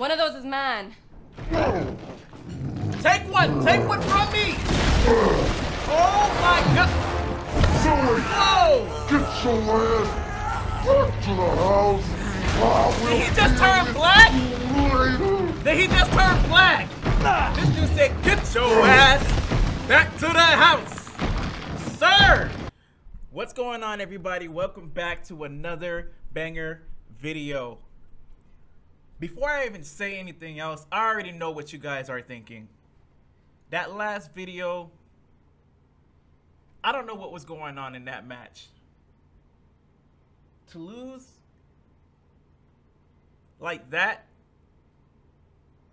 One of those is mine. Take one! Take one from me! Oh my god! Zoe, Whoa! get your ass back to the house. I will Did he just turn black? Later. Did he just turn black? This dude said, get your ass back to the house. Sir! What's going on, everybody? Welcome back to another banger video. Before I even say anything else, I already know what you guys are thinking. That last video, I don't know what was going on in that match. To lose like that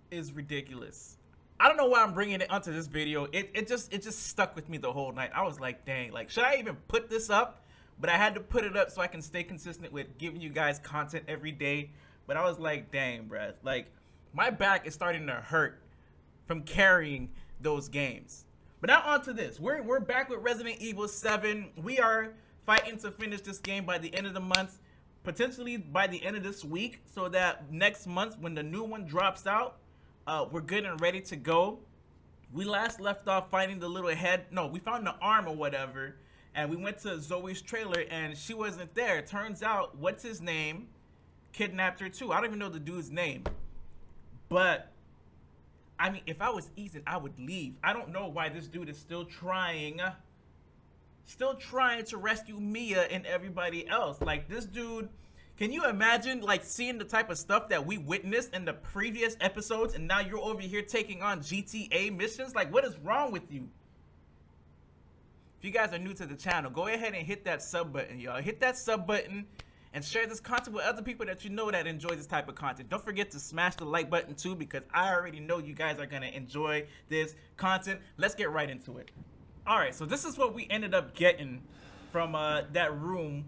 is ridiculous. I don't know why I'm bringing it onto this video. It, it just it just stuck with me the whole night. I was like, dang, like should I even put this up? But I had to put it up so I can stay consistent with giving you guys content every day. But I was like, dang, bruh, like my back is starting to hurt from carrying those games. But now on to this. We're we're back with Resident Evil 7. We are fighting to finish this game by the end of the month, potentially by the end of this week, so that next month when the new one drops out, uh, we're good and ready to go. We last left off finding the little head. No, we found the arm or whatever, and we went to Zoe's trailer and she wasn't there. Turns out, what's his name? Kidnapped her too. I don't even know the dude's name, but I mean, if I was Ethan, I would leave. I don't know why this dude is still trying, still trying to rescue Mia and everybody else. Like this dude, can you imagine like seeing the type of stuff that we witnessed in the previous episodes, and now you're over here taking on GTA missions? Like, what is wrong with you? If you guys are new to the channel, go ahead and hit that sub button, y'all. Hit that sub button and share this content with other people that you know that enjoy this type of content. Don't forget to smash the like button too because I already know you guys are going to enjoy this content. Let's get right into it. All right, so this is what we ended up getting from uh, that room.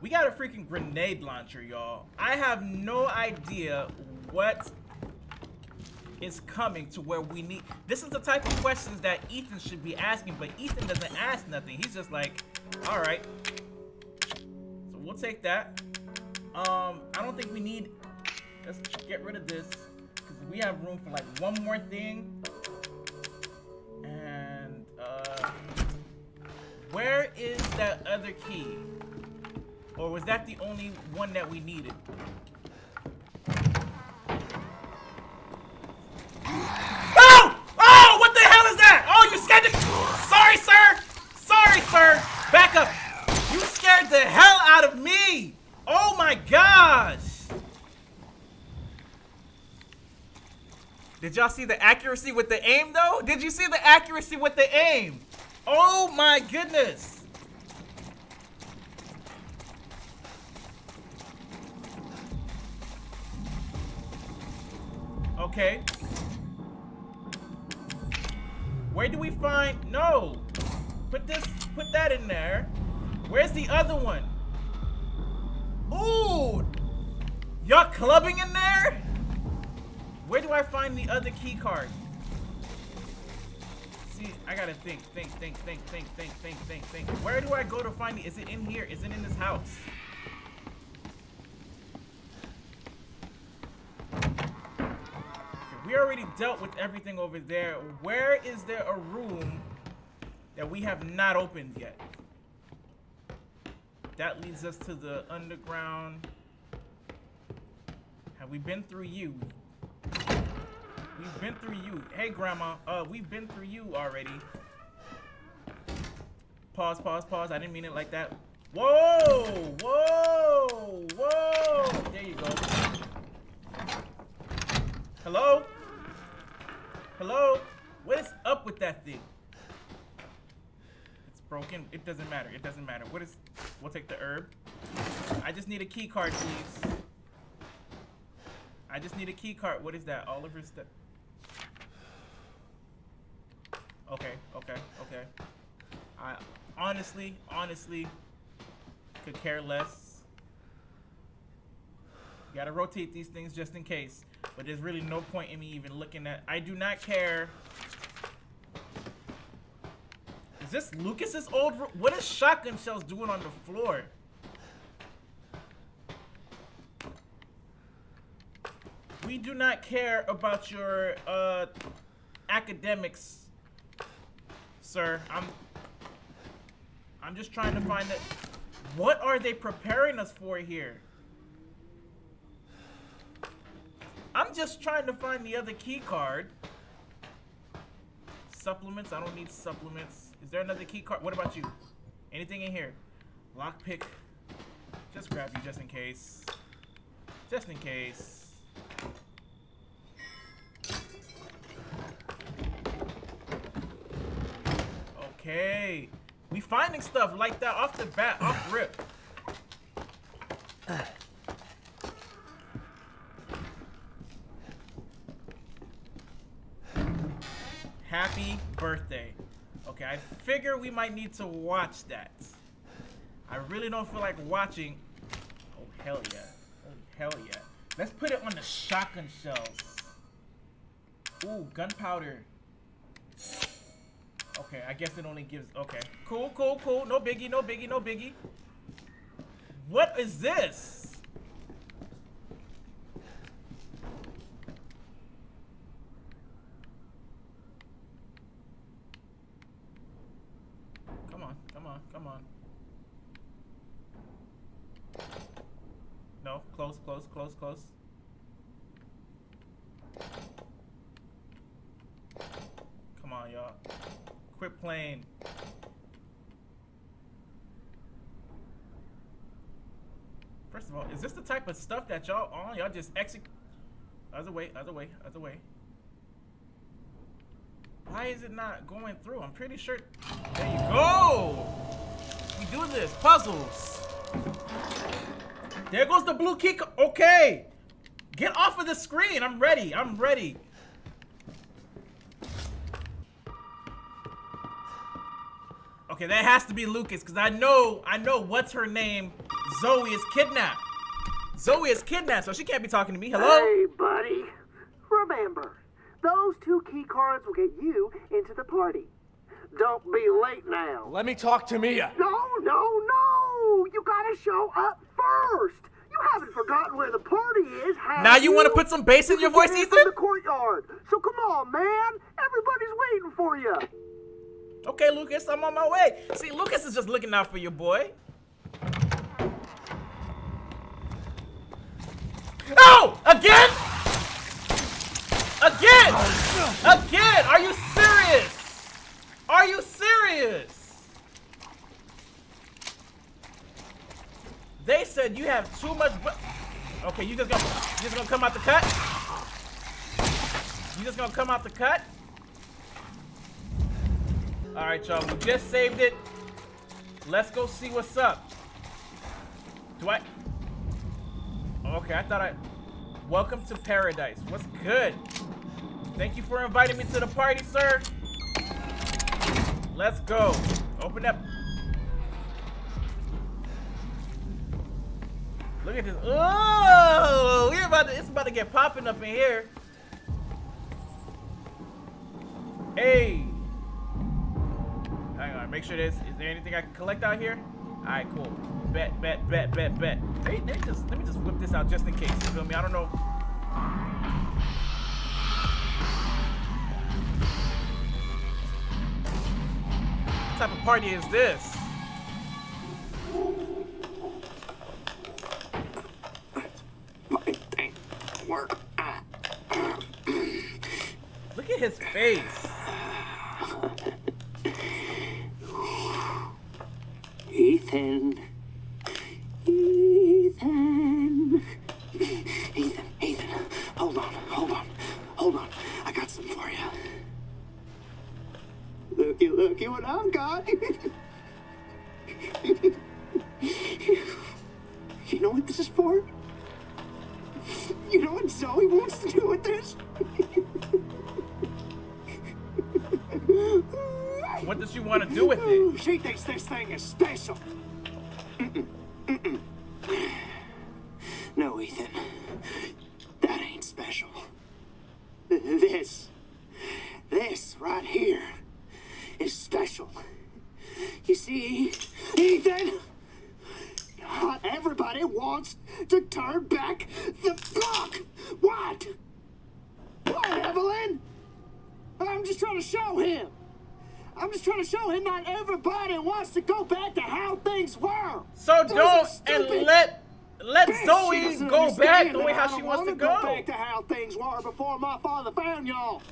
We got a freaking grenade launcher, y'all. I have no idea what is coming to where we need. This is the type of questions that Ethan should be asking, but Ethan doesn't ask nothing. He's just like, all right. We'll take that. Um, I don't think we need. Let's get rid of this because we have room for like one more thing. And uh, where is that other key? Or was that the only one that we needed? Oh! Oh! What the hell is that? Oh, you scared the... Sorry, sir! Sorry, sir! Back up! You scared the hell out of me! Oh my gosh! Did y'all see the accuracy with the aim, though? Did you see the accuracy with the aim? Oh my goodness! Okay. Where do we find... No! Put this... Put that in there. Where's the other one? Ooh! Y'all clubbing in there? Where do I find the other key card? See, I gotta think, think, think, think, think, think, think, think, think. Where do I go to find it? Is it in here? Is it in this house? We already dealt with everything over there. Where is there a room that we have not opened yet? That leads us to the underground. Have we been through you? We've been through you. Hey, Grandma. Uh, we've been through you already. Pause, pause, pause. I didn't mean it like that. Whoa! Whoa! Whoa! There you go. Hello? Hello? What is up with that thing? Broken. It doesn't matter. It doesn't matter. What is... We'll take the herb. I just need a key card, please. I just need a key card. What is that? Oliver's step. Okay, okay, okay. I honestly, honestly could care less. You gotta rotate these things just in case. But there's really no point in me even looking at. I do not care. Is this Lucas's old room? What is shotgun shells doing on the floor? we do not care about your uh, academics, sir. I'm I'm just trying to find it. What are they preparing us for here? I'm just trying to find the other key card. Supplements. I don't need supplements. Is there another key card? What about you? Anything in here? Lockpick. Just grab you just in case. Just in case. Okay. We finding stuff like that off the bat, off rip. Happy birthday. Okay, I figure we might need to watch that. I really don't feel like watching. Oh, hell yeah. Oh, hell yeah. Let's put it on the shotgun shells. Ooh, gunpowder. Okay, I guess it only gives. Okay, cool, cool, cool. No biggie, no biggie, no biggie. What is this? Come on, come on, come on. No, close, close, close, close. Come on, y'all. Quit playing. First of all, is this the type of stuff that y'all on? Y'all just execute. Other way, other way, other way. Why is it not going through? I'm pretty sure. There you go. We do this. Puzzles. There goes the blue key. Okay. Get off of the screen. I'm ready. I'm ready. Okay, that has to be Lucas, because I know, I know what's her name. Zoe is kidnapped. Zoe is kidnapped, so she can't be talking to me. Hello? Hey, buddy. Remember, those two key cards will get you into the party. Don't be late now. Let me talk to Mia. No, no, no! You gotta show up first. You haven't forgotten where the party is, have Now you want to put some bass in You your voice, get in Ethan? The courtyard. So come on, man. Everybody's waiting for you. Okay, Lucas, I'm on my way. See, Lucas is just looking out for your boy. Oh! Again? Again! Again! Are you serious? Are you serious? They said you have too much Okay, you just gonna you just gonna come out the cut? You just gonna come out the cut? All right, y'all. We just saved it. Let's go see what's up. Do I? Okay, I thought I. Welcome to paradise. What's good? Thank you for inviting me to the party, sir. Let's go. Open up. Look at this. Oh, we're about to. It's about to get popping up in here. Hey. Make sure there's. Is there anything I can collect out here? All right, cool. Bet, bet, bet, bet, bet. Hey, let me just let me just whip this out just in case. You feel me? I don't know. What type of party is this? Work. Look at his face. Ethan. Ethan. Ethan, Ethan. Hold on, hold on, hold on. I got some for you. Looky, looky what I've got. you know what this is for? You know what Zoe wants to do with What does she want to do with it? She thinks this thing is special. Mm -mm. Mm no, Ethan. That ain't special. This, this right here is special. You see, Ethan, not everybody wants to turn back the clock. What? What, Evelyn? I'm just trying to show him. I'm just trying to show him not everybody wants to go back to how things were. So don't and let let bitch. Zoe go back the way how she wants to go. back to how things were before my father found y'all.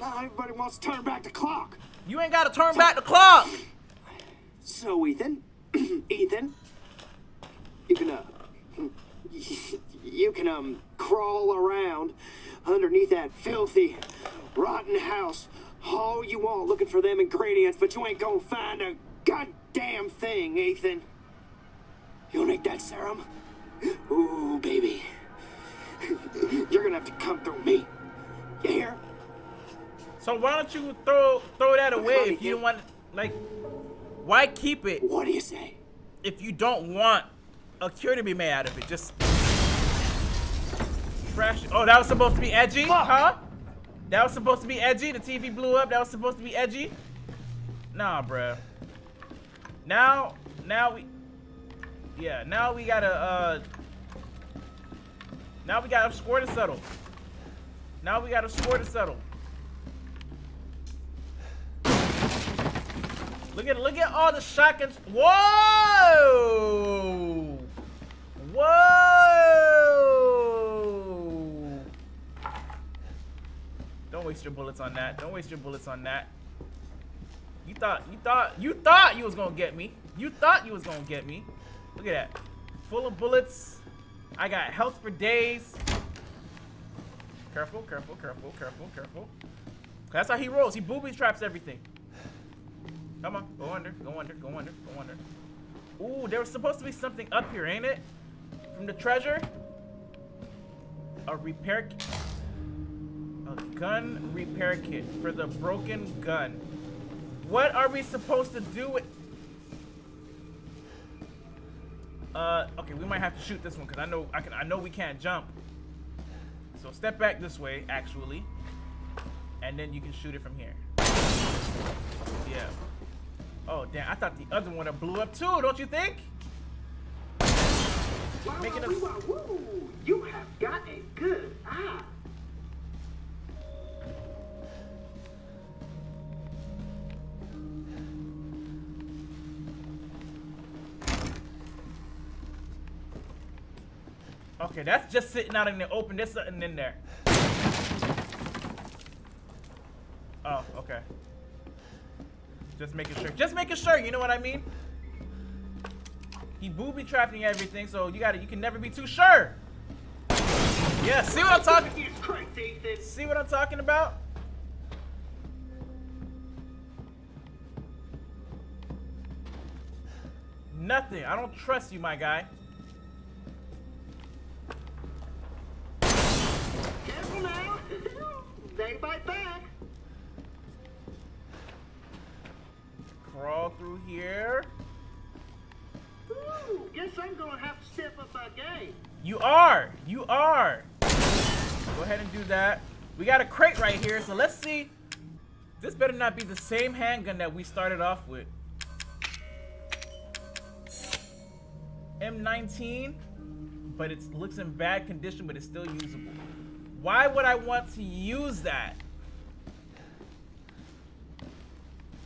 Now everybody wants to turn back the clock. You ain't gotta turn back the clock. So Ethan, Ethan, you can uh, you can um crawl around underneath that filthy, rotten house all you want looking for them ingredients, but you ain't gonna find a goddamn thing, Ethan. You'll make that serum? Ooh, baby. You're gonna have to come through me. You hear? So why don't you throw throw that away Honey, if you don't want like why keep it What do you say? if you don't want a cure to be made out of it? Just trash. Oh, that was supposed to be edgy, huh? That was supposed to be edgy. The TV blew up. That was supposed to be edgy. Nah, bruh. Now, now we, yeah, now we gotta, uh, now we gotta score to settle. Now we gotta score to settle. Look at look at all the shotguns. Whoa! Whoa! Don't waste your bullets on that. Don't waste your bullets on that. You thought you thought you thought you was gonna get me. You thought you was gonna get me. Look at that. Full of bullets. I got health for days. Careful, careful, careful, careful, careful. That's how he rolls. He booby traps everything. Come on, go under, go under, go under, go under. Ooh, there was supposed to be something up here, ain't it? From the treasure? A repair. A gun repair kit for the broken gun. What are we supposed to do with... Uh, okay, we might have to shoot this one because I know I can. I know we can't jump. So step back this way, actually, and then you can shoot it from here. Yeah. Oh damn! I thought the other one blew up too. Don't you think? Making a- Woo! You have got a good eye. Okay, that's just sitting out in the open. There's something in there. Oh, okay. Just making sure. Just making sure. You know what I mean? He booby trapping everything, so you gotta. You can never be too sure. Yeah. See what I'm talking? See what I'm talking about? Nothing. I don't trust you, my guy. They bite back. Crawl through here. Ooh, guess I'm gonna have to step up my game. You are. You are. Go ahead and do that. We got a crate right here, so let's see. This better not be the same handgun that we started off with. M19, but it looks in bad condition, but it's still usable. Why would I want to use that?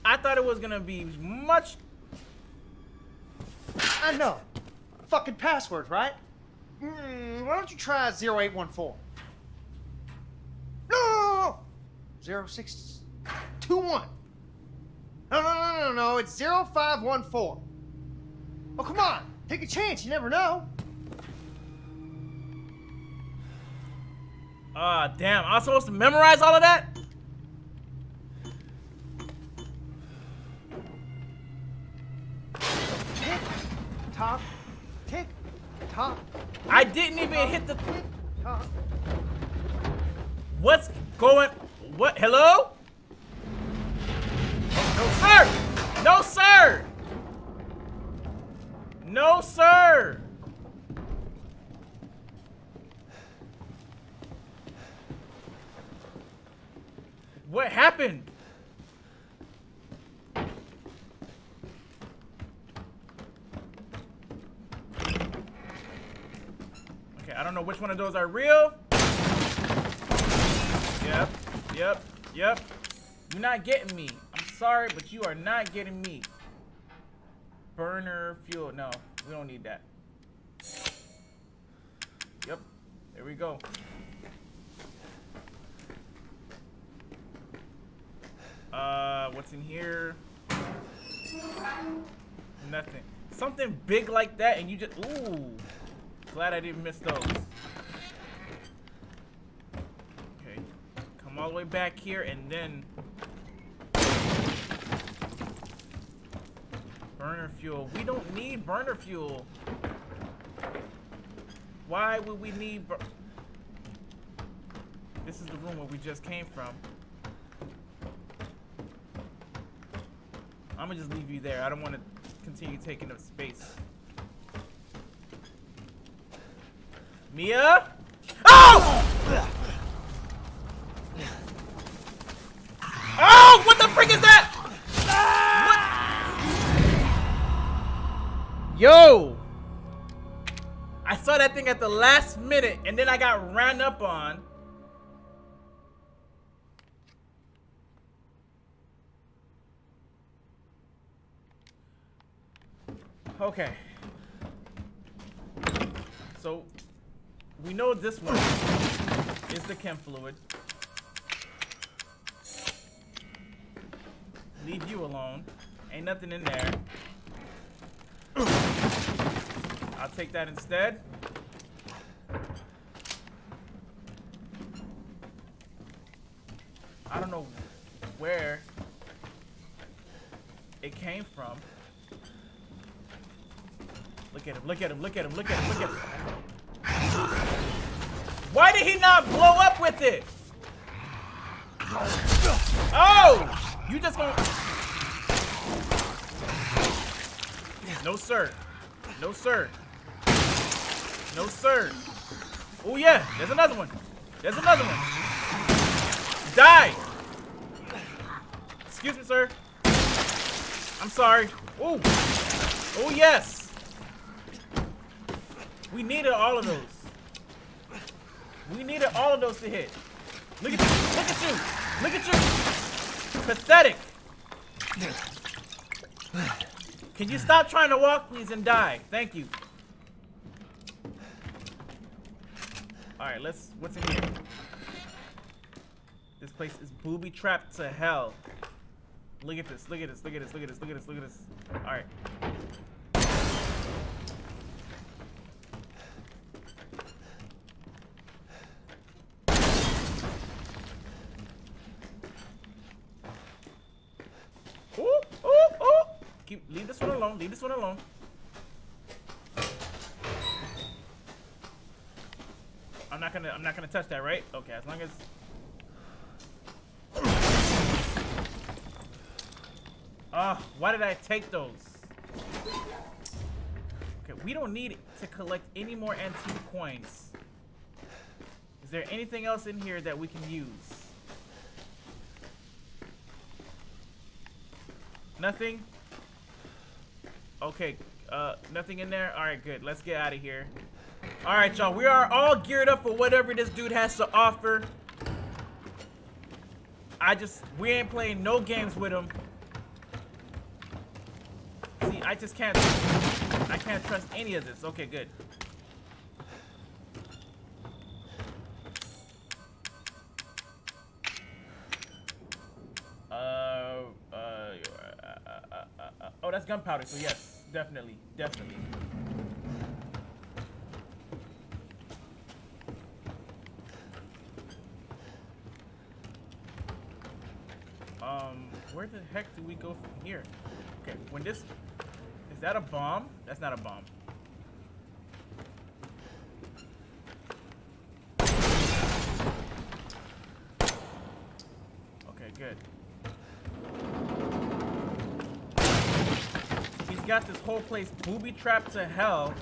I thought it was gonna be much. I know. Fucking password, right? Mm, why don't you try 0814? No, no, no, no. 0621. No, no, no, no, no. It's 0514. Oh, come on. Take a chance. You never know. Ah, damn. I was supposed to memorize all of that? Tick, tock, tick, tock, I didn't even hit the. tick, tock. What's going? What? Hello? No, sir! No, sir! No, sir! What happened? Okay, I don't know which one of those are real. Yep, yep. Yep. You're not getting me. I'm sorry, but you are not getting me. Burner fuel. No, we don't need that. Yep. There we go. Uh, what's in here? Nothing. Something big like that, and you just ooh. Glad I didn't miss those. Okay, come all the way back here, and then burner fuel. We don't need burner fuel. Why would we need? This is the room where we just came from. I'm gonna just leave you there. I don't want to continue taking up space. Mia? Oh! Oh! What the frick is that? Yo! I saw that thing at the last minute, and then I got ran up on. Okay. So, we know this one is the chem fluid. Leave you alone. Ain't nothing in there. I'll take that instead. Look at him, look at him, look at him, look at him, look at him. Why did he not blow up with it? Oh! You just gonna... No, sir. No, sir. No, sir. Oh, yeah. There's another one. There's another one. Die. Excuse me, sir. I'm sorry. Oh. Oh, yes. We needed all of those. We needed all of those to hit. Look at you. Look at you. Look at you. Pathetic. Can you stop trying to walk, please, and die? Thank you. All right, let's. What's in here? This place is booby trapped to hell. Look at this. Look at this. Look at this. Look at this. Look at this. Look at this. All right. Ooh, ooh, ooh. Keep leave this one alone. Leave this one alone. I'm not gonna I'm not gonna touch that, right? Okay, as long as Ah, why did I take those? Okay, we don't need to collect any more antique coins. Is there anything else in here that we can use? Nothing? Okay, uh, nothing in there? Alright, good. Let's get out of here. Alright, y'all. We are all geared up for whatever this dude has to offer. I just, we ain't playing no games with him. See, I just can't, I can't trust any of this. Okay, good. Uh, uh, uh, uh, uh, uh, oh, that's gunpowder. So yes, definitely, definitely. Um, where the heck do we go from here? Okay, when this, is that a bomb? That's not a bomb. Got this whole place booby trapped to hell.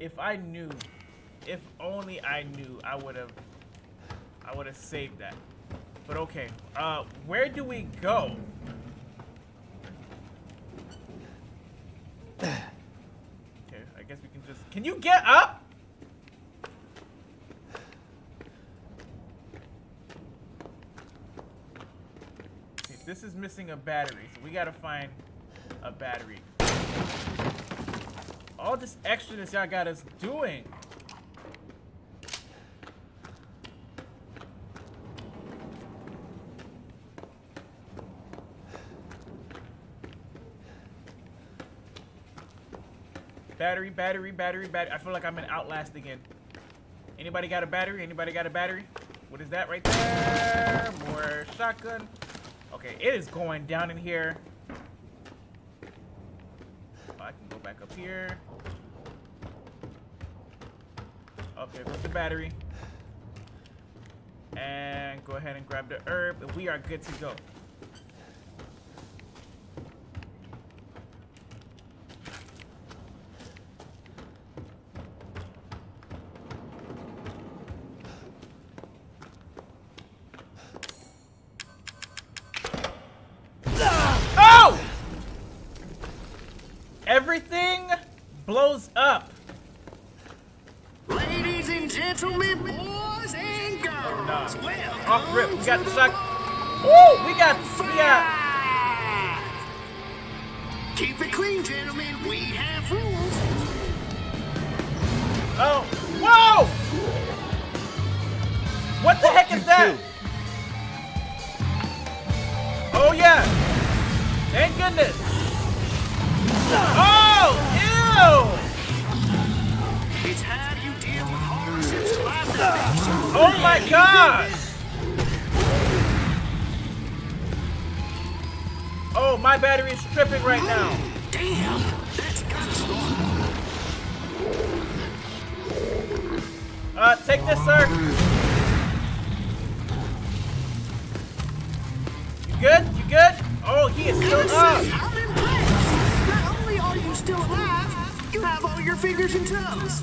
If I knew, if only I knew, I would have, I would have saved that. But okay, uh, where do we go? Okay, I guess we can just Can you get up? Okay, this is missing a battery, so we gotta find a battery. All this extraness y'all got us doing. Battery, battery, battery, battery. I feel like I'm in Outlast again. Anybody got a battery? Anybody got a battery? What is that right there? More shotgun. Okay, it is going down in here. I can go back up here. Okay, there's the battery. And go ahead and grab the herb, we are good to go. Take this, sir. You good? You good? Oh, he is still up. I'm impressed. Not only are you still alive, you have all your fingers and toes.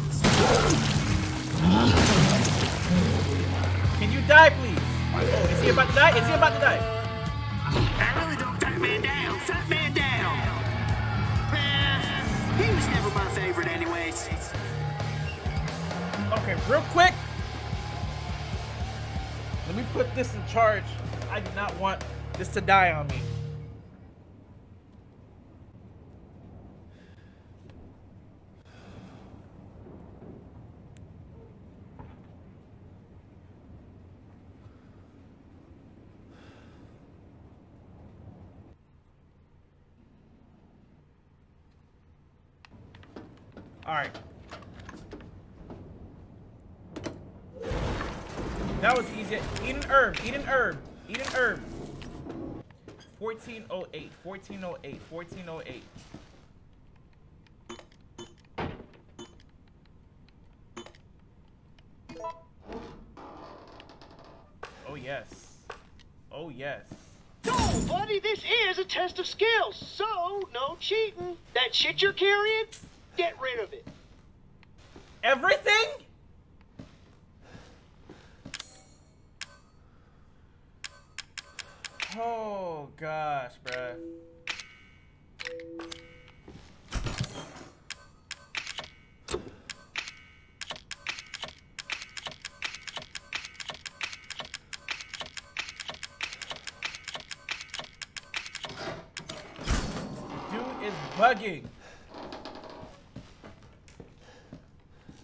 Can you die, please? Oh, is he about to die? Is he about to die? I really don't fat man down. Fat man down. Eh, he was never my favorite anyways. Okay, real quick. Put this in charge. I do not want this to die on me. All right. That was herb. Eat an herb. Eat an herb. 1408. 1408. 1408. Oh yes. Oh yes. No, buddy, this is a test of skills, so no cheating. That shit you're carrying, get rid of it. Everything? Oh gosh, bruh. Dude is bugging.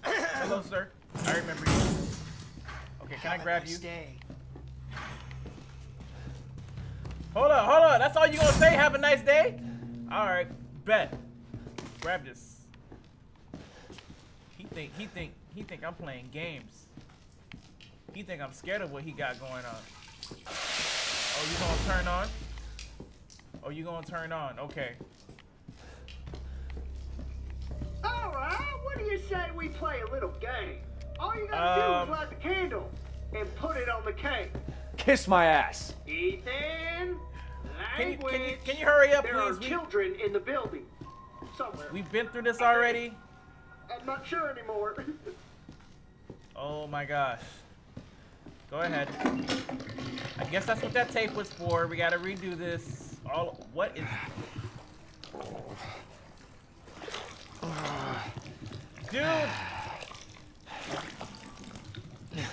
Hello, sir. I remember you. Okay, can I grab you? Stay. Hold on, hold on. That's all you gonna say? Have a nice day? Alright, bet. Grab this. He think he think he think I'm playing games. He think I'm scared of what he got going on. Oh, you gonna turn on? Oh, you gonna turn on? Okay. All right, what do you say we play a little game? All you gotta do Um, is light the candle and put it on the cake. Kiss my ass. Ethan, Can you, can you can you hurry up, There are please? We, children in the building somewhere. we've been through this already. I'm not sure anymore. Oh my gosh. Go ahead. I guess that's what that tape was for. We gotta redo this. All what is? Dude!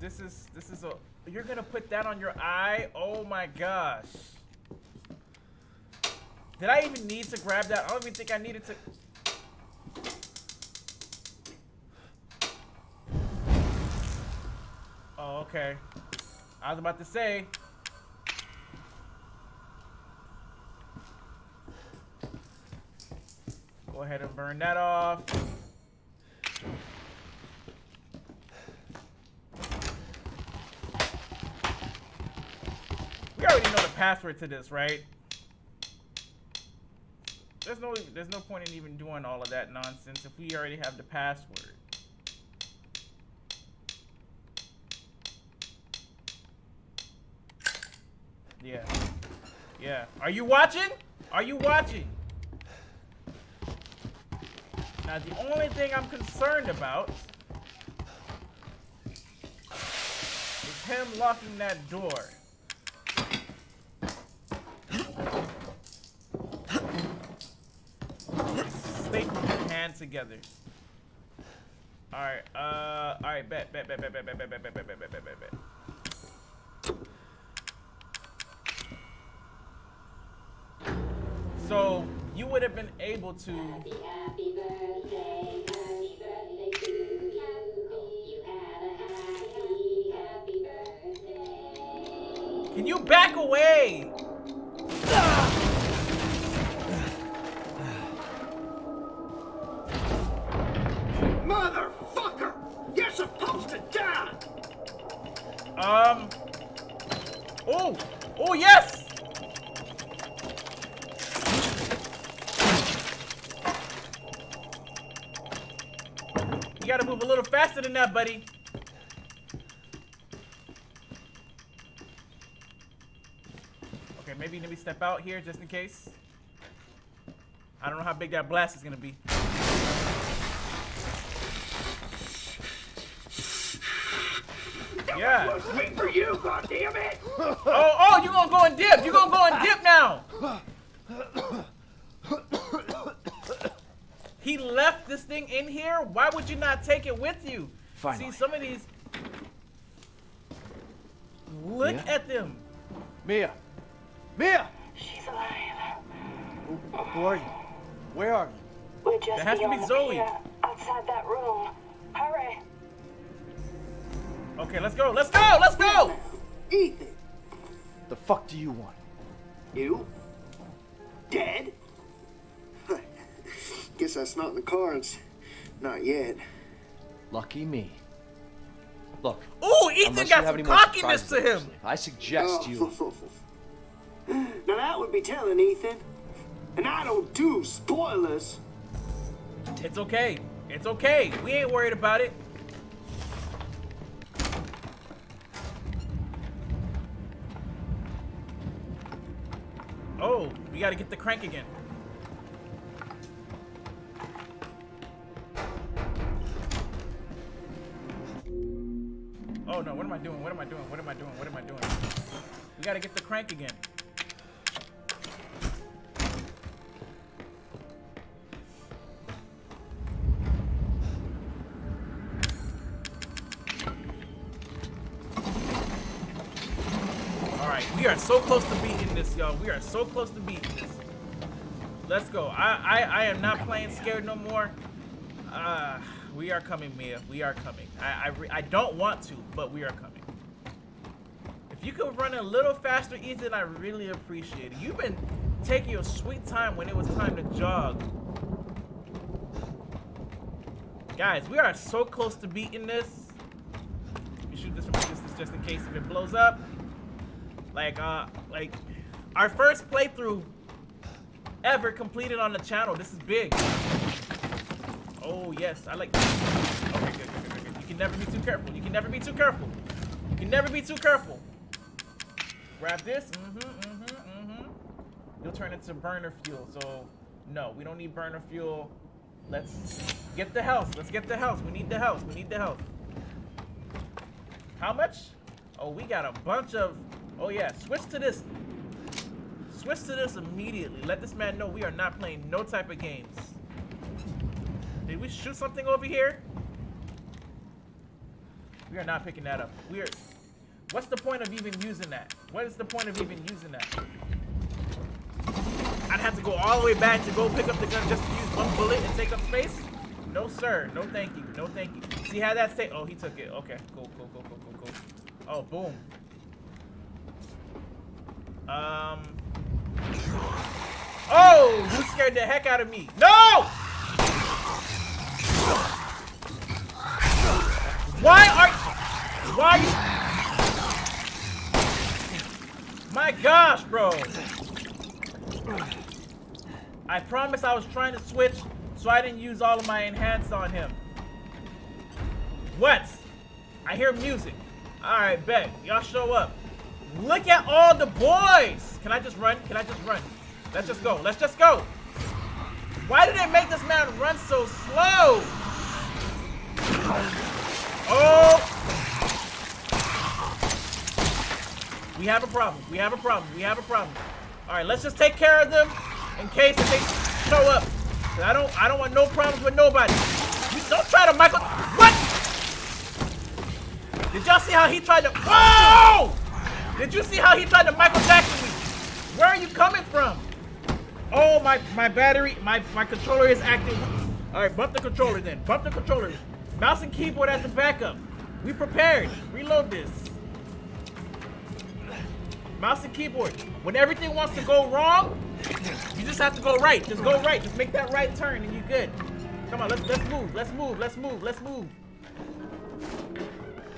This is, this is a, you're gonna put that on your eye? Oh my gosh. Did I even need to grab that? I don't even think I needed to. Oh, okay. I was about to say. Go ahead and burn that off. We already know the password to this, right? There's no there's no point in even doing all of that nonsense if we already have the password. Yeah. Yeah. Are you watching? Are you watching? Now the only thing I'm concerned about is him locking that door. Staple your hand together. Alright, uh, alright, bet, bet, bet, bet, bet, bet, bet, bet, bet, bet, bet, bet, bet, bet, bet. So, you would have been able to Happy, happy birthday, happy birthday to you. You have a happy, happy birthday. Can you back away? Oh, yes! You gotta move a little faster than that, buddy. Okay, maybe let me step out here just in case. I don't know how big that blast is gonna be. Yeah. Wait for you, goddammit! Oh, oh, you gonna go and dip. You gonna go and dip now. He left this thing in here. Why would you not take it with you? Finally. See, some of these. Look Yeah? at them. Mia! Mia! She's alive. Who, who are you? Where are you? We're just That has to be the Zoe. pier, Okay, let's go. Let's go. Let's go. Ethan! The fuck do you want? You? Dead? Guess that's not in the cards. Not yet. Lucky me. Look, Ooh, Ethan unless you got some cockiness to him. I suggest you. now that would be telling, Ethan. And I don't do spoilers. It's okay. It's okay. We ain't worried about it. We gotta get the crank again. Oh no, what am I doing? What am I doing? What am I doing? What am I doing? We gotta get the crank again. Alright, we are so close to beating this, y'all. We are so close to beating this. Let's go. I, I, I am not playing scared no more. Uh, we are coming, Mia. We are coming. I, I, I don't want to, but we are coming. If you could run a little faster, Ethan, I really appreciate it. You've been taking your sweet time when it was time to jog. Guys, we are so close to beating this. Let me shoot this from a distance just in case if it blows up. Like, uh, like, our first playthrough ever completed on the channel. This is big. Oh, yes, I like Okay, good, good, good, good. You can never be too careful. You can never be too careful. You can never be too careful. Grab this. Mm-hmm, mm-hmm, mm-hmm. You'll turn into burner fuel. So, no, we don't need burner fuel. Let's get the house. Let's get the house. We need the house. We need the house. How much? Oh, we got a bunch of... Oh, yeah. Switch to this. Switch to this immediately. Let this man know we are not playing no type of games. Did we shoot something over here? We are not picking that up. We are. What's the point of even using that? What is the point of even using that? I'd have to go all the way back to go pick up the gun just to use one bullet and take up space? No, sir. No, thank you. No, thank you. See how that stay? Oh, he took it. Okay. Cool, cool, cool, cool, cool, cool. Oh, boom. Um. Oh, you scared the heck out of me. No! Why are why are you My gosh, bro. I promise I was trying to switch so I didn't use all of my enhance on him. What? I hear music. Alright, bet. Y'all show up. Look at all the boys! Can I just run? Can I just run? Let's just go. Let's just go. Why did they make this man run so slow? Oh! We have a problem. We have a problem. We have a problem. All right, let's just take care of them in case they show up. I don't. I don't want no problems with nobody. You don't try to Michael. What? Did y'all see how he tried to? Whoa! Did you see how he tried to Michael Jackson me? Where are you coming from? Oh my my battery, my my controller is acting. All right, bump the controller then. Bump the controller. Mouse and keyboard as a backup. We prepared. Reload this. Mouse and keyboard. When everything wants to go wrong, you just have to go right. Just go right. Just make that right turn and you're good. Come on, let's let's move. Let's move. Let's move. Let's move.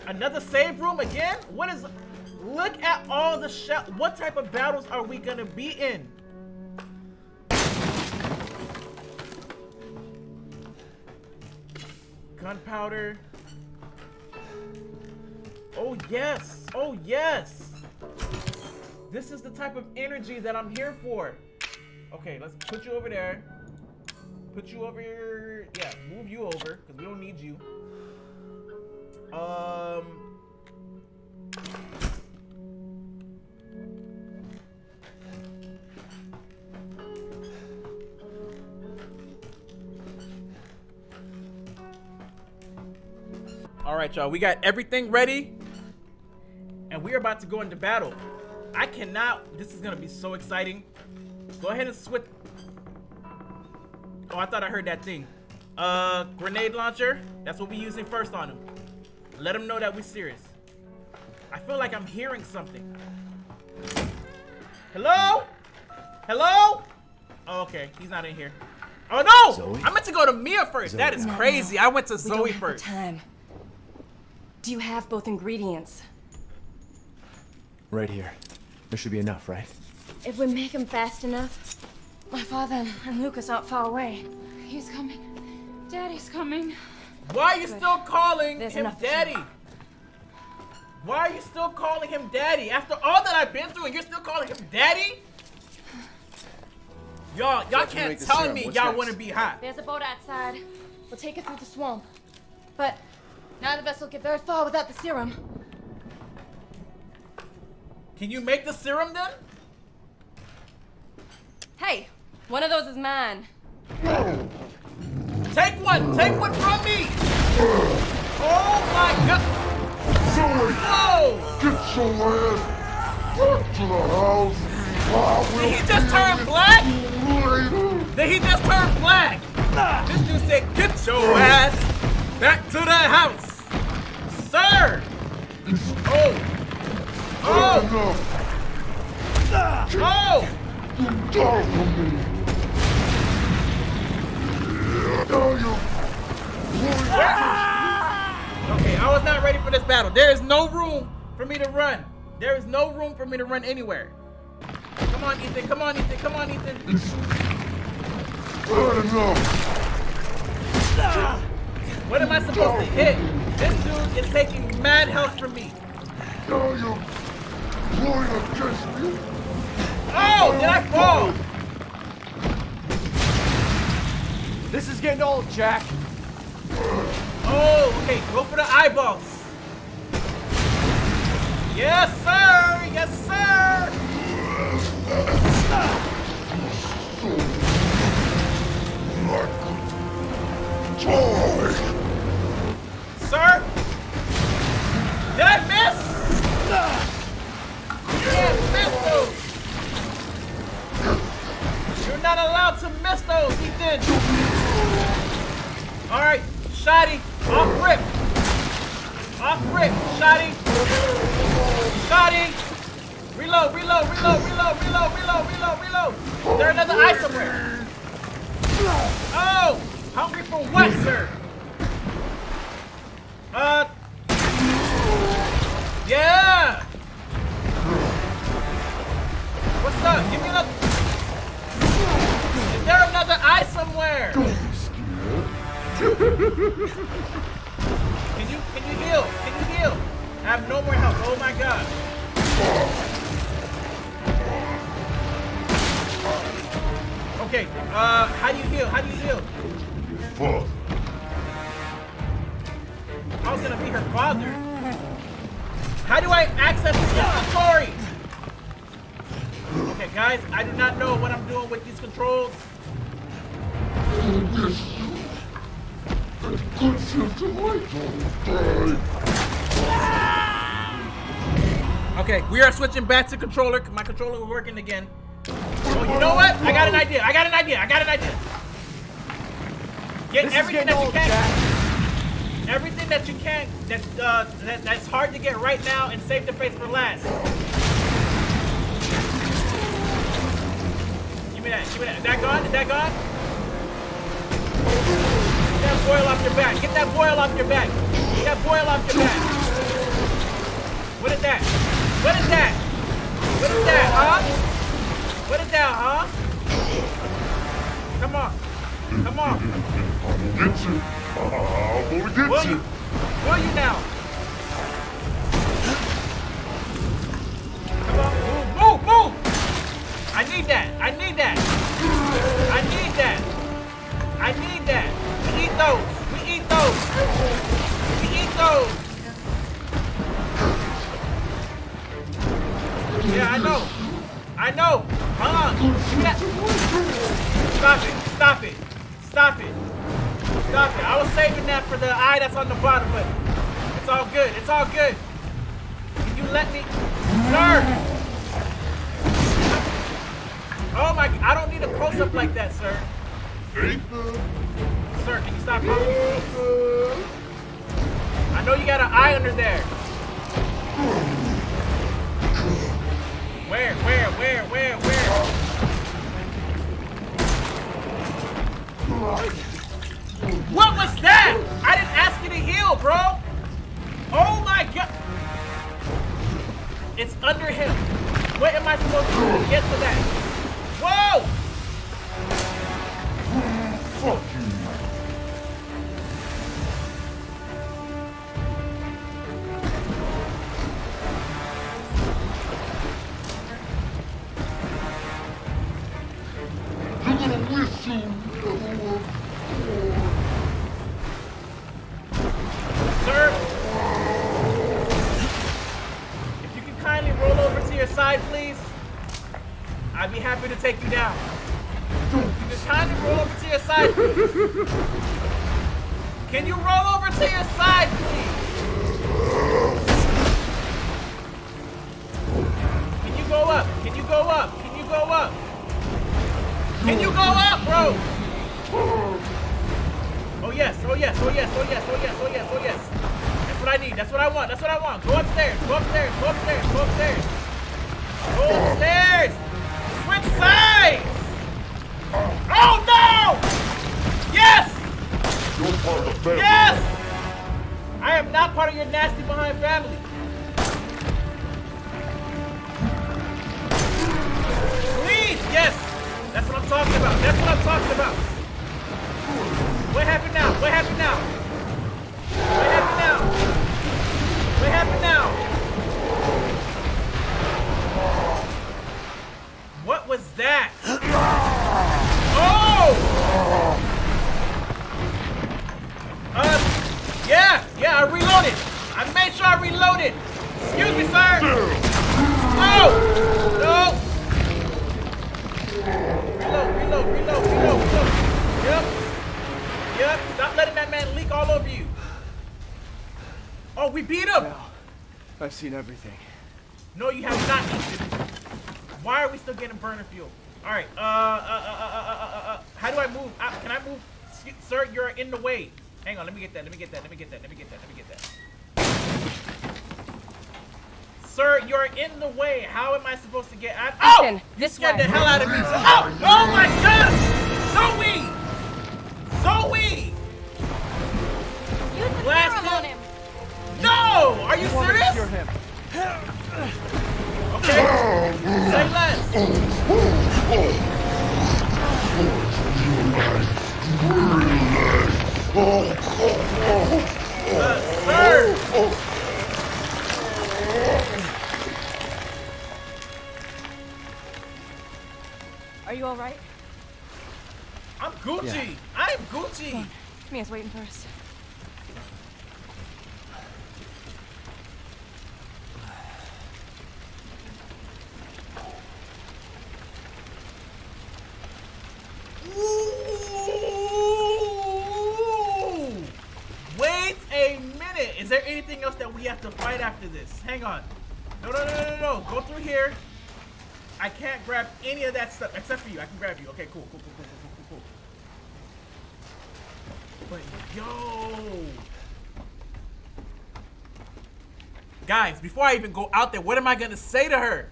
Another save room again? What is Look at all the shell. What type of battles are we gonna be in? Gunpowder. Oh yes. Oh yes. This is the type of energy that I'm here for. Okay, let's put you over there. Put you over here. Yeah, move you over because we don't need you. Um. All right, y'all. We got everything ready, and we're about to go into battle. I cannot. This is gonna be so exciting. Go ahead and switch. Oh, I thought I heard that thing. Uh, grenade launcher. That's what we're using first on him. Let him know that we're serious. I feel like I'm hearing something. Hello? Hello? Oh, okay, he's not in here. Oh no! Zoe? I meant to go to Mia first. That is crazy. no. I went to We Zoe don't have first. time. Do you have both ingredients? Right here. There should be enough, right? If we make them fast enough, my father and Lucas aren't far away. He's coming. Daddy's coming. Why are you still calling There's him daddy? Why are you still calling him daddy? After all that I've been through and you're still calling him daddy? Y'all, y'all can't tell me y'all want to be hot. There's a boat outside. We'll take it through the swamp. But none of us will get very far without the serum. Can you make the serum then? Hey, one of those is mine. Take one! Take one from me! Oh my god! Zoe, Whoa! get your ass back to the house. I will Did he just be turn black? you later. Did he just turn black? This dude said, get your ass back to the house! Sir! Oh! Oh! Oh! Die from me. You. Okay, I was not ready for this battle. There is no room for me to run. There is no room for me to run anywhere. Come on, Ethan. Come on, Ethan. Come on, Ethan. Bad enough. What am I supposed to hit? This dude is taking mad health from me. Now you're pulling against me. Oh, did I fall? This is getting old, Jack. Oh, okay. Go for the eyeballs. Yes, sir. Yes, sir sir! Did I miss? Yeah, miss those! You're not allowed to miss those, Ethan! Alright, Shotty, off rip! Off rip, Shotty! Shotty! Reload, reload, reload, reload, reload, reload, reload, reload! There's another isomer. somewhere! Oh! Hungry for what, sir? Uh, yeah. We are switching back to controller. My controller is working again. Oh, you know what? I got an idea. I got an idea. I got an idea. Get This everything that you old, can. Jack. Everything that you can that uh that, that's hard to get right now and save the face for last. Give me that. Give me that. Is that gone? Is that gone? Get that boil off your back. Get that boil off your back. Get that boil off your back. What is that? What is that? What is that, huh? What is that, huh? Come on. Come on. I'm gonna get you. I'm gonna get Will you. Will you now? Come on, move, move, move! I need that. I need that. I need that. I need that. We eat those. We eat those. I know. I know. Hold on. Me that. Stop it. Stop it. Stop it. Stop it. I was saving that for the eye that's on the bottom, but it's all good. It's all good. Can you let me? Sir! Oh my, I don't need a close-up like that, sir. Sir, can you stop calling? I know you got an eye under there. Where, where, where, where, where? What was that? I didn't ask you to heal, bro. Oh my god. It's under him. What am I supposed to do to get to that? Whoa! Fuck Oh yes, oh yes, oh yes, oh yes, oh yes, oh yes, oh yes. That's what I need. That's what I want. That's what I want. Go upstairs. Go upstairs. Go upstairs. Go upstairs. Go upstairs. Switch sides. Oh no! Yes! You're part of the family. Yes! I am not part of your nasty behind family. Please, yes! That's what I'm talking about. That's what I'm talking about. What happened now? What happened now? What happened now? What happened now? What was that? Oh! Uh, yeah, yeah, I reloaded. I made sure I reloaded. Excuse me, sir. No, no. Reload, reload, reload, reload, reload. Yep, yep. Stop letting that man leak all over you. Oh, we beat him. Now, I've seen everything. No, you have not, Ethan. Why are we still getting burner fuel? All right. Uh, uh, uh, uh, uh, uh, uh, how do I move? Uh, can I move? Sir, you're in the way. Hang on, let me get that. Let me get that. Let me get that. Let me get that. Let me get that. Sir, you're in the way. How am I supposed to get out? Oh! Ethan, You this scared way. the hell out of me. sir. Oh! Oh my God! Zoe! Zoe! Use the on him. No! Are you, you serious? Cure him. Okay. Say less. Oh, oh, oh. Wait a minute. Is there anything else that we have to fight after this? Hang on. No, no, no, no, no. Go through here. I can't grab any of that stuff except for you. I can grab you. Okay, cool, cool, cool, cool. But yo. Guys, before I even go out there, what am I gonna say to her?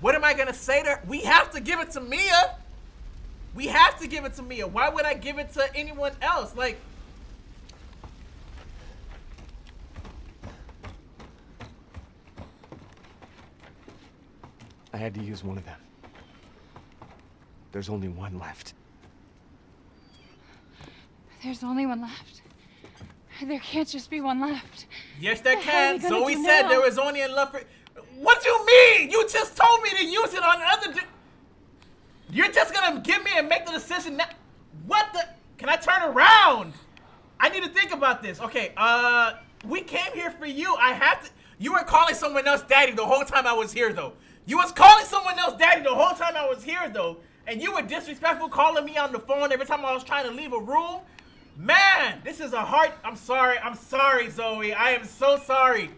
What am I gonna say to her? We have to give it to Mia. We have to give it to Mia. Why would I give it to anyone else? Like, I had to use one of them. There's only one left. There's only one left. There can't just be one left. yes, there The hell are we can. Zoe said now? there was only enough for. What do you mean? You just told me to use it on other. You're just gonna give me and make the decision now. What the? Can I turn around? I need to think about this. Okay, uh, we came here for you. I have to. You were calling someone else daddy the whole time I was here, though. You was calling someone else daddy the whole time I was here, though. And you were disrespectful calling me on the phone every time I was trying to leave a room. Man, this is a hard. I'm sorry. I'm sorry, Zoe. I am so sorry.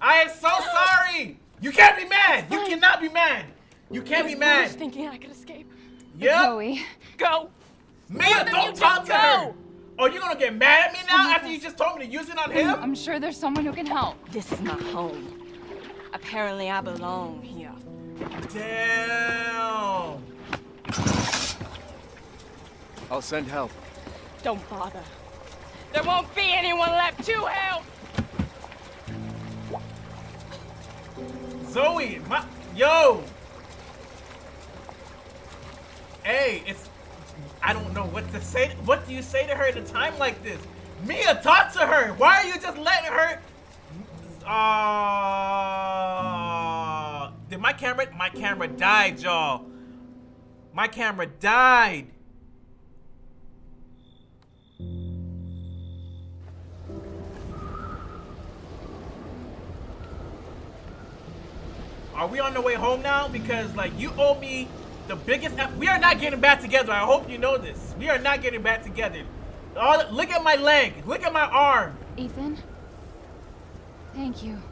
I am so sorry. You can't be mad. You cannot be mad. You can't be mad. I was mad. thinking I could escape. Yep. Zoe, go. Mia, don't you talk just to her. go. Oh, you gonna get mad at me now Oh my after you just told me to use it on him? I'm sure there's someone who can help. This is my home. Apparently, I belong here. Damn. I'll send help. Don't bother. There won't be anyone left to help. Zoe, my yo. Hey, it's I don't know what to say. What do you say to her at a time like this? Mia, talk to her. Why are you just letting her? Uh, did my camera? My camera died, y'all. My camera died. Are we on the way home now? Because like you owe me the biggest. F- we are not getting back together. I hope you know this. We are not getting back together. All, look at my leg. Look at my arm. Ethan, thank you.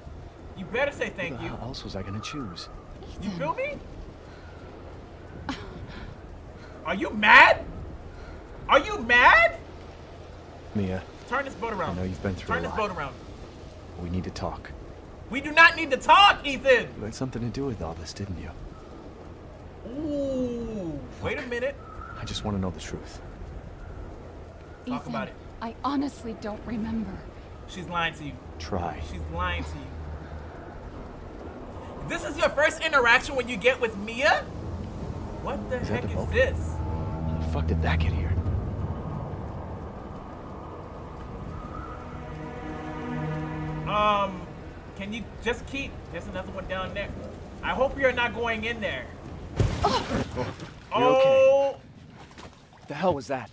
You better say thank you. How else was I gonna choose? Ethan. You feel me? Are you mad? Are you mad? Mia, Turn this boat around. I around. know you've been through Turn a this boat around. We need to talk. We do not need to talk, Ethan. You had something to do with all this, didn't you? Ooh. Wait a minute. I just want to know the truth. Talk Ethan, about it. I honestly don't remember. She's lying to you. Try. She's lying to you. This is your first interaction when you get with Mia? What the Is heck the is boat? this? How the fuck did that get here? Um, can you just keep? There's another one down there. I hope you're not going in there. You're oh, What the hell was that?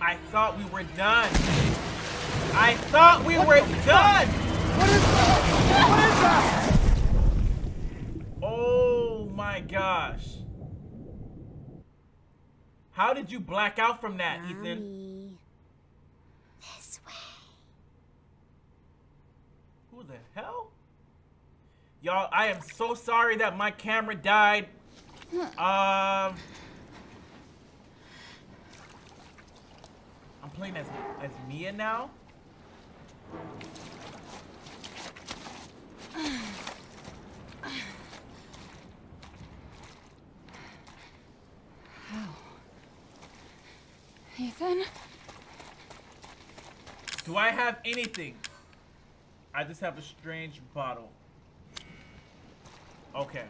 I thought we were done. I thought we were done. What is that? What is that? Oh my gosh. How did you black out from that, Ethan? The hell? Y'all, I am so sorry that my camera died. Um, I'm playing as as Mia now. How? Ethan? Do I have anything? I just have a strange bottle. Okay.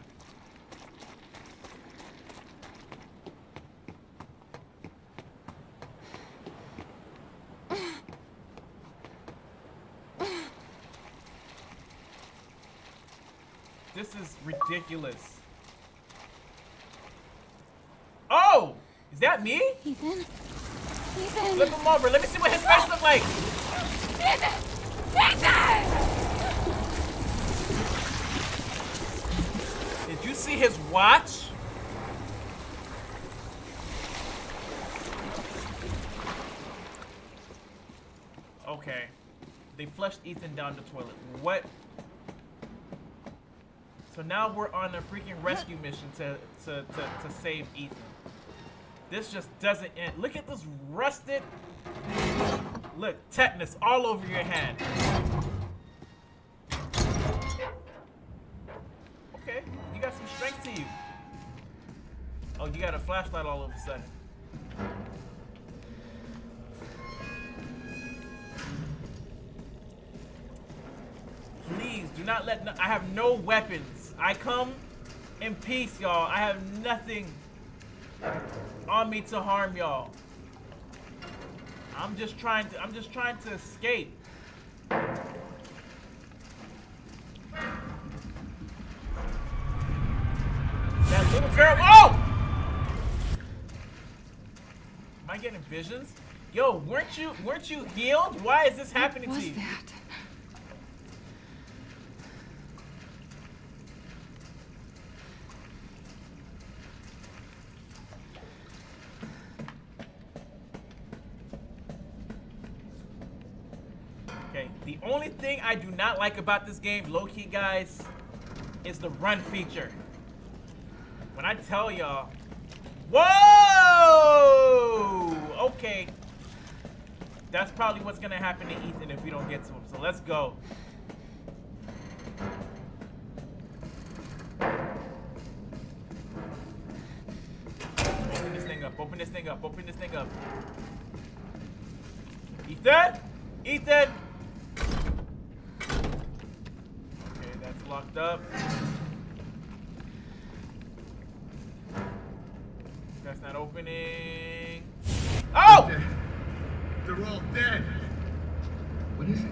This is ridiculous. Oh! Is that me? Ethan? Ethan? Flip him over. Let me see what his face look like. Ethan! Did you see his watch? Okay. They flushed Ethan down the toilet. What? So now we're on a freaking rescue mission to, to, to, to save Ethan. This just doesn't end. Look at this rusted... Look, tetanus all over your hand. Okay, you got some strength to you. Oh, you got a flashlight all of a sudden. Please do not let. No I have no weapons. I come in peace, y'all. I have nothing on me to harm y'all. I'm just trying to. I'm just trying to escape. That little girl. Oh! Am I getting visions? Yo, weren't you weren't you healed? Why is this happening to you? that? Okay, the only thing I do not like about this game, low-key guys, is the run feature. When I tell y'all, whoa! Okay, that's probably what's gonna happen to Ethan if we don't get to him. So let's go. Open this thing up. Open this thing up. Open this thing up. Ethan! Ethan! Okay, that's locked up. That's not opening. Oh! They're all dead. What is it?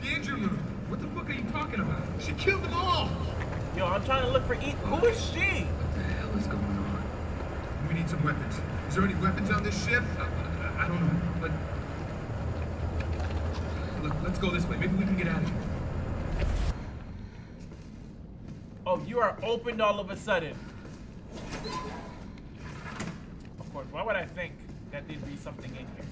The engine room. What the fuck are you talking about? She killed them all. Yo, I'm trying to look for Ethan. Who is she? What the hell is going on? We need some weapons. Is there any weapons on this ship? I, I, I don't know, but look, let's go this way. Maybe we can get out of here. Oh, you are opened all of a sudden. Of course, why would I think that there'd be something in here?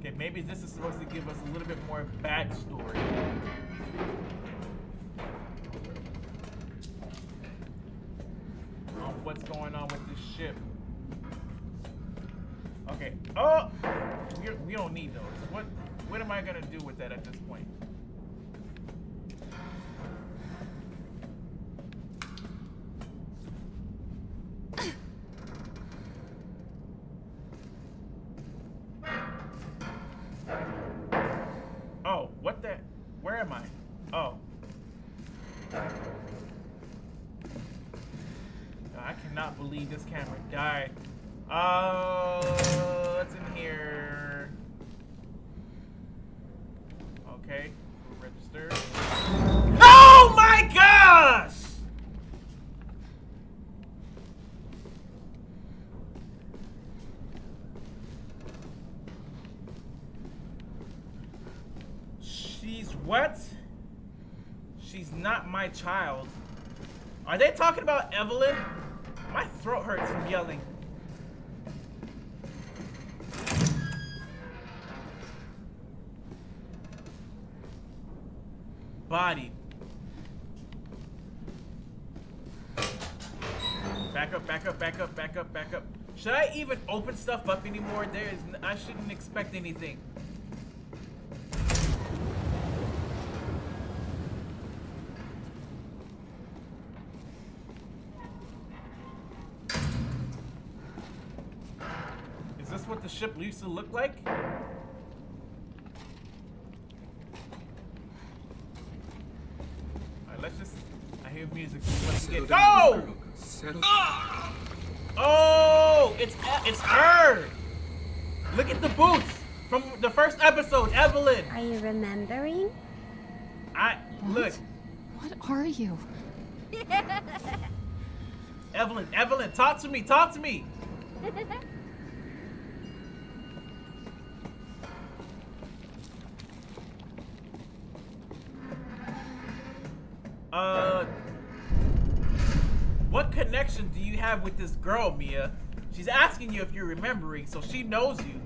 Okay, maybe this is supposed to give us a little bit more backstory. On what's going on with this ship. Okay. Oh! We, we don't need those. What what am I gonna do with that at this point? Child. Are they talking about Evelyn? My throat hurts from yelling. Body. Back up, back up, back up, back up, back up. Should I even open stuff up anymore? There is, I shouldn't expect anything. Is this what the ship used to look like? Alright, let's just. I hear music. Let's get. Go! Ah! Oh, it's E- it's her. Look at the boots from the first episode, Evelyn. Are you remembering? I look, What are you? Evelyn. Evelyn, talk to me. Talk to me. Uh, what connection do you have with this girl, Mia? She's asking you if you're remembering, so she knows you.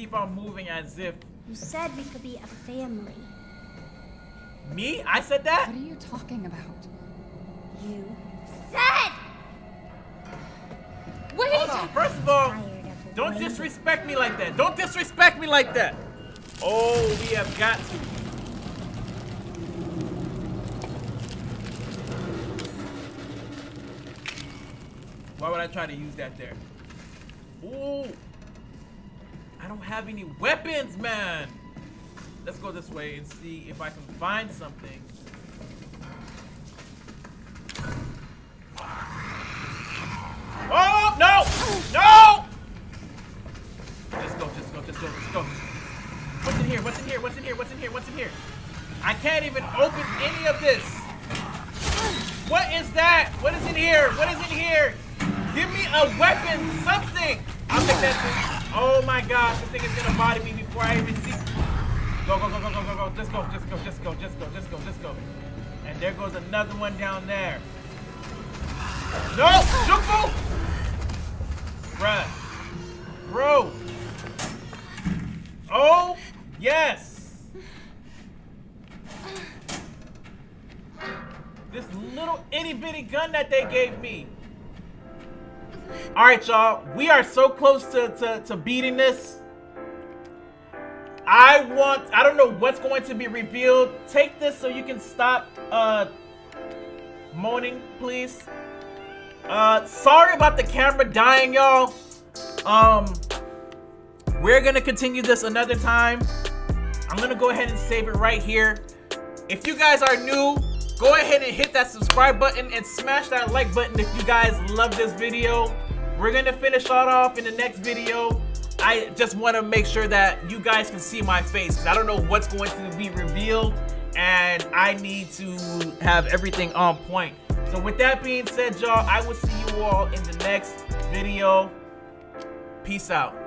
Keep on moving as if. You said we could be a family. Me? I said that? What are you talking about? You said! Wait! Hold on. First of all, don't disrespect me like that. Don't disrespect me like that. Oh, we have got to. Why would I try to use that there? Ooh. Don't have any weapons, man. Let's go this way and see if I can find something. Oh, no! No! Just go, just go, just go, just go. What's in here? What's in here? What's in here? What's in here? What's in here? I can't even open any of this. What is that? What is in here? What is in here? Give me a weapon, something. I'll take that. Oh my gosh, this thing is gonna body me before I even see. Go, go, go, go, go, go, go. Just go, just go, just go, just go, just go, just go. And there goes another one down there. No! Shufu! Bruh. Bro. Oh, yes. This little itty bitty gun that they gave me. All right, y'all. We are so close to, to, to beating this. I want, I don't know what's going to be revealed. Take this so you can stop uh, moaning, please. Uh, sorry about the camera dying, y'all. Um, we're gonna continue this another time. I'm gonna go ahead and save it right here. If you guys are new, go ahead and hit that subscribe button and smash that like button if you guys love this video. We're gonna finish that off in the next video. I just want to make sure that you guys can see my face because I don't know what's going to be revealed and I need to have everything on point. So with that being said, y'all, I will see you all in the next video. Peace out.